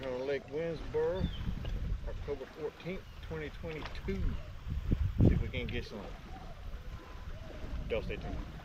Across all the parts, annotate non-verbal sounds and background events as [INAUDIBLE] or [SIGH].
here on Lake Winnsboro, October 14th, 2022. See if we can get some. Y'all stay tuned.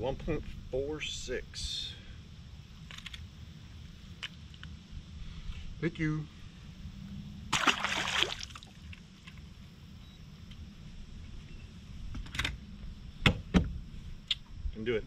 1.46. Thank you. Can do it.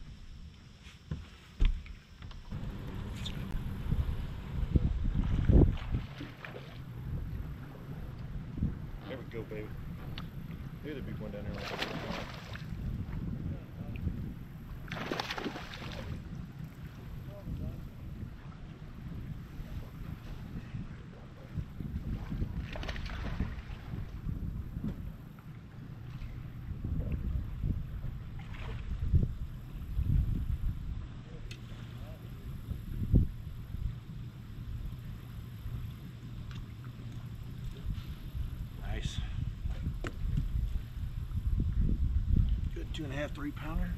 Two and a half, three pounder.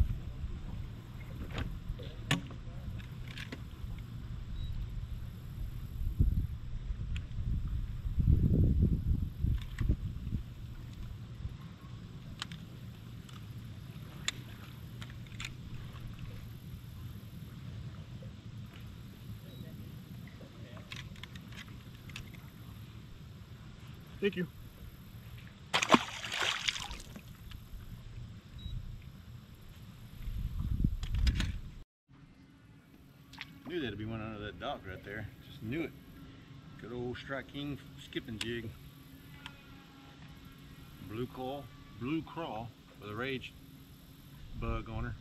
Thank you. Knew that'd be one under that dock right there. Just knew it. Good old Strike King skipping jig. Blue call, blue crawl with a rage bug on her.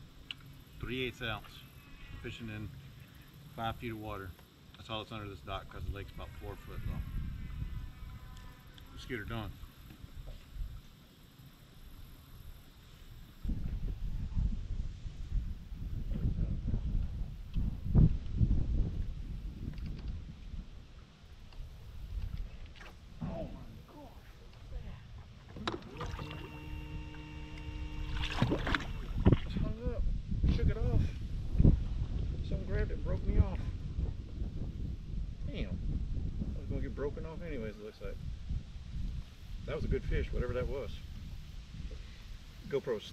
3 8 ounce. Fishing in five feet of water. That's all that's under this dock because the lake's about four foot long. Let's get her done. Oh my gosh. Just hung up. Shook it off. Someone grabbed it and broke me off. Damn. I was gonna get broken off anyways, it looks like. That was a good fish, whatever that was. GoPros.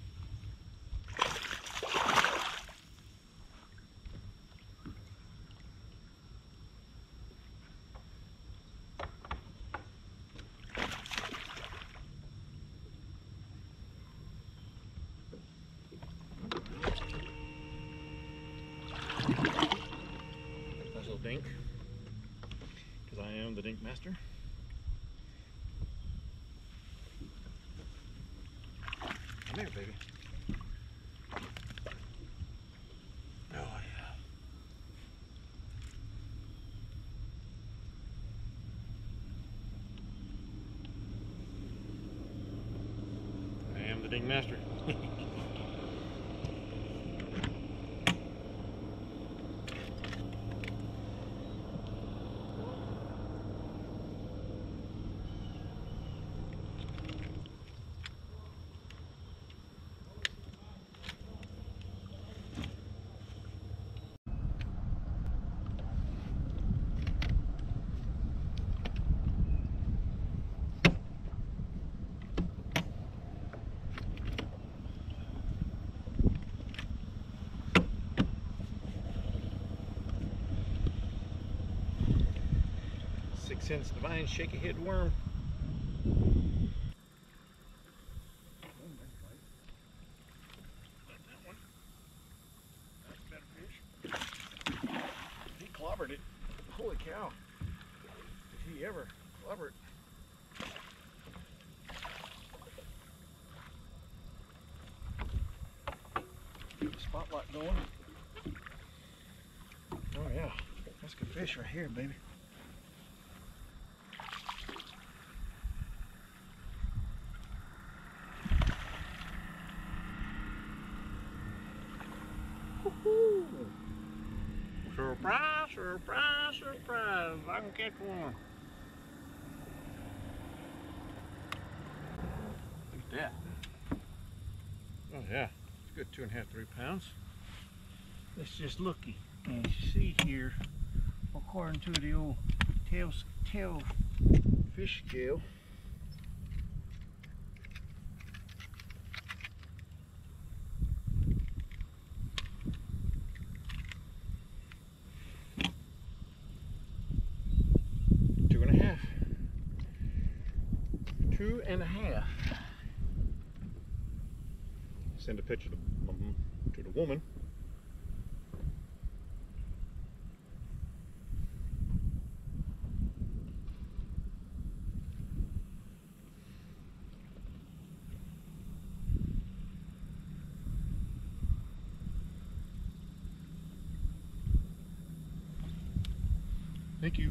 Nice little dink. Because I am the dink master. Come here, baby. Oh, yeah. I am the ding master. [LAUGHS] 6th Sense divine shaky head worm. He clobbered it. Holy cow. Did he ever clobber it? Get the spotlight going. Oh yeah, that's good fish right here, baby. Surprise, surprise, surprise. I can catch one. Look at that. Oh yeah, it's good two and a half, three pounds. Let's just looky. And you see here, according to the old tail, tail fish scale, Two and a half. Send a picture to, um, to the woman. Thank you.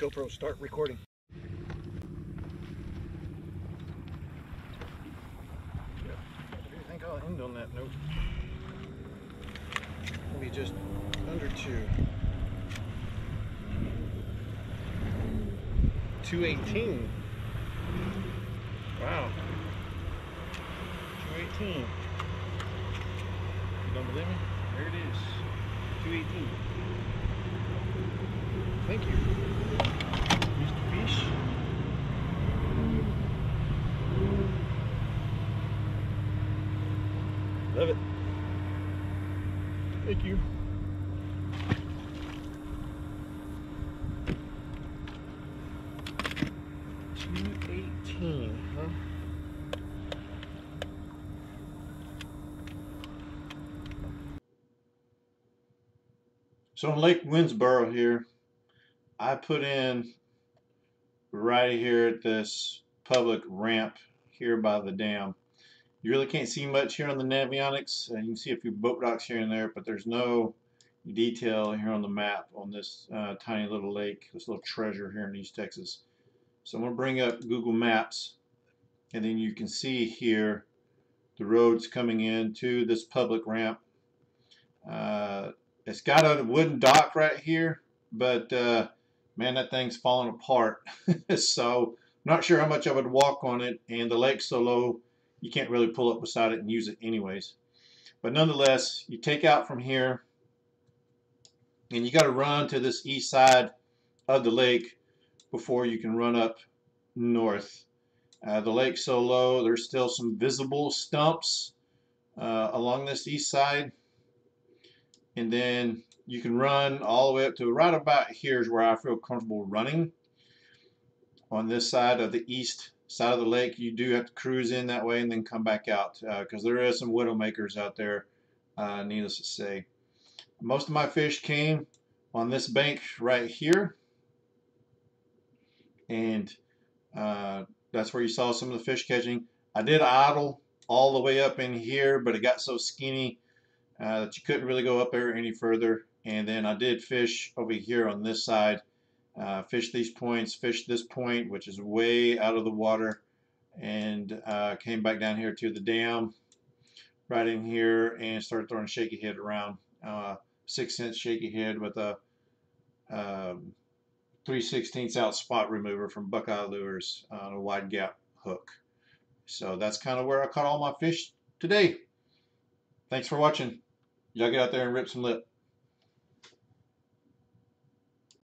GoPro, start recording. Yeah, I think I'll end on that note. Maybe just under two. 218. Wow. 218. You don't believe me? There it is. 218. Thank you. Mr. Fish. Love it. Thank you. Two eighteen, huh? So in Lake Winnsboro here, I put in right here at this public ramp here by the dam. You really can't see much here on the Navionics. Uh, you can see a few boat docks here and there, but there's no detail here on the map on this uh, tiny little lake, this little treasure here in East Texas. So I'm going to bring up Google Maps, and then you can see here the roads coming in to this public ramp. Uh, it's got a wooden dock right here, but uh, man, that thing's falling apart. [LAUGHS] so not sure how much I would walk on it, and the lake's so low you can't really pull up beside it and use it anyways. But nonetheless, you take out from here, and you got to run to this east side of the lake before you can run up north. Uh, the lake's so low, there's still some visible stumps uh, along this east side. And then you can run all the way up to right about here is where I feel comfortable running. On this side of the east side of the lake, you do have to cruise in that way and then come back out because uh, there is some widowmakers out there, uh, needless to say. Most of my fish came on this bank right here. And uh, that's where you saw some of the fish catching. I did idle all the way up in here, but it got so skinny uh, that you couldn't really go up there any further. And then I did fish over here on this side. Uh, fish these points, fish this point, which is way out of the water, and uh, came back down here to the dam, right in here, and started throwing shaky head around. Uh, 6th Sense shaky head with a um, 3 16 ounce spot remover from Buckeye Lures on a wide gap hook. So that's kind of where I caught all my fish today. Thanks for watching. Y'all get out there and rip some lip.